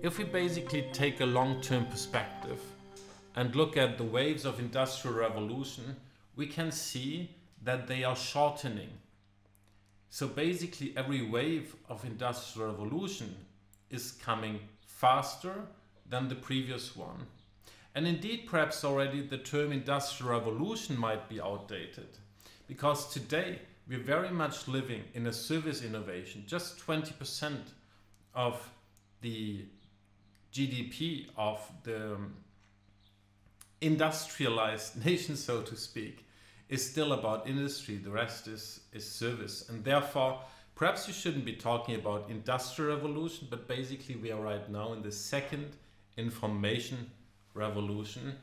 If we basically take a long-term perspective and look at the waves of industrial revolution, we can see that they are shortening. So basically every wave of industrial revolution is coming faster than the previous one. And indeed, perhaps already the term industrial revolution might be outdated because today we're very much living in a service innovation. Just 20% of the GDP of the industrialized nation, so to speak, is still about industry. The rest is, is service. And therefore, perhaps you shouldn't be talking about industrial revolution, but basically we are right now in the second information revolution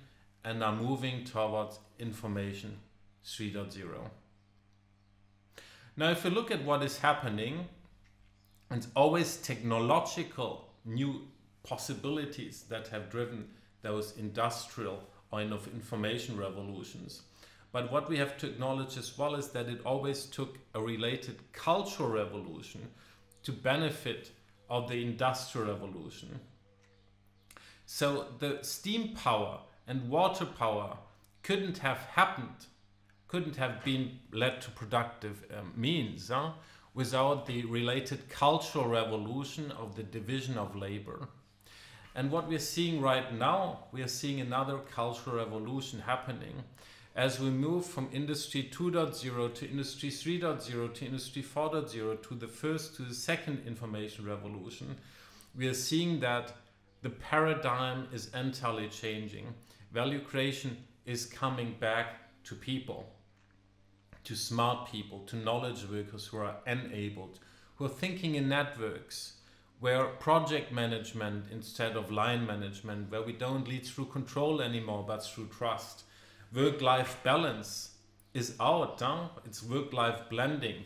and are moving towards information 3.0. Now, if you look at what is happening, it's always technological new possibilities that have driven those industrial or information revolutions. But what we have to acknowledge as well is that it always took a related cultural revolution to benefit of the industrial revolution. So the steam power and water power couldn't have happened, couldn't have been led to productive um, means huh, without the related cultural revolution of the division of labor. And what we're seeing right now, we are seeing another cultural revolution happening as we move from industry 2.0 to industry 3.0 to industry 4.0 to the first to the second information revolution. We are seeing that the paradigm is entirely changing. Value creation is coming back to people, to smart people, to knowledge workers who are enabled, who are thinking in networks, where project management instead of line management, where we don't lead through control anymore but through trust. Work life balance is out, huh? it's work life blending.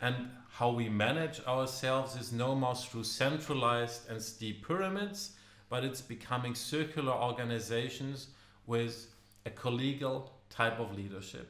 And how we manage ourselves is no more through centralized and steep pyramids, but it's becoming circular organizations with a collegial type of leadership.